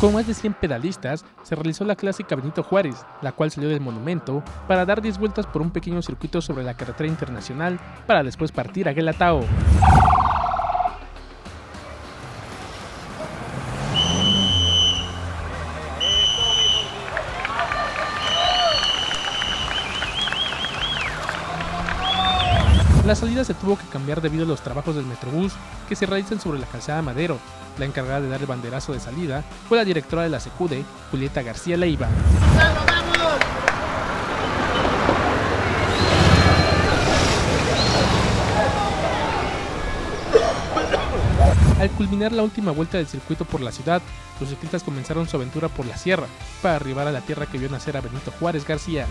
Con más de 100 pedalistas, se realizó la clásica Benito Juárez, la cual salió del monumento para dar 10 vueltas por un pequeño circuito sobre la carretera internacional para después partir a Guelatao. La salida se tuvo que cambiar debido a los trabajos del Metrobús que se realizan sobre la calzada Madero. La encargada de dar el banderazo de salida fue la directora de la SECUDE, Julieta García Leiva. Al culminar la última vuelta del circuito por la ciudad, los ciclistas comenzaron su aventura por la sierra para arribar a la tierra que vio nacer a Benito Juárez García.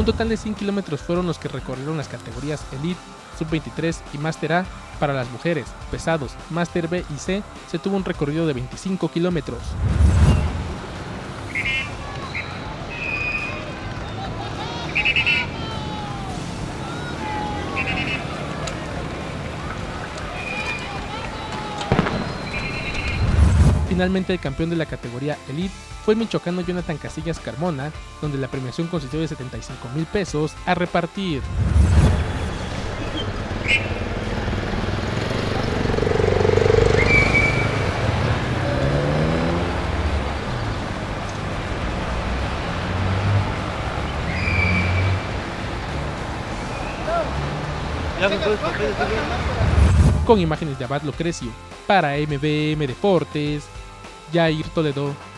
Un total de 100 kilómetros fueron los que recorrieron las categorías Elite, Sub-23 y Master A. Para las mujeres, pesados, Master B y C, se tuvo un recorrido de 25 kilómetros. Finalmente, el campeón de la categoría Elite fue el michoacano Jonathan Casillas Carmona, donde la premiación consistió de 75 mil pesos a repartir. Con imágenes de Abad Lucrecio, para MBM Deportes, Jair Toledo.